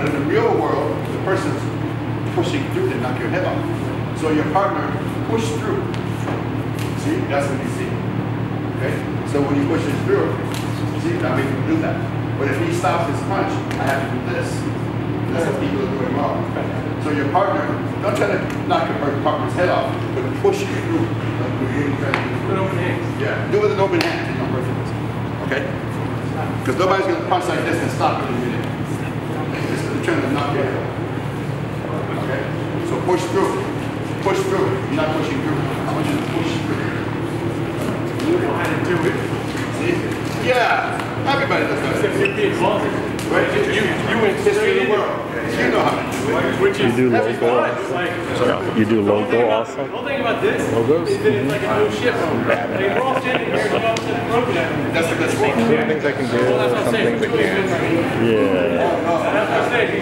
But in the real world, the person's pushing through to knock your head off. So your partner push through. See, that's what you see. Okay? So when he pushes through, see, I make him do that. But if he stops his punch, I have to do this. That's what people are doing wrong. So your partner, don't try to knock your partner's head off, but push it through. Like really to. With open hands. Yeah, do it with an open hand, you know, perfect. Okay? Because nobody's gonna punch like this and stop it in a minute. This is trying to knock your head off. Okay? So push through. Push through. You're not pushing through. I want you to push through. You know how to do it. See? Yeah. Everybody does that. Except you're being closet. Right? You, you went history of the world. You know how to do it. Which is, You do that's logo. fun. It's like, You do the whole thing logo about- also? The whole thing about this Logos? is that it's like a no shit room. Like, we're all standing here, we're all sitting broken at That's the best one. Some things I can do, Well, that's what I'm some saying. things I can't. Yeah.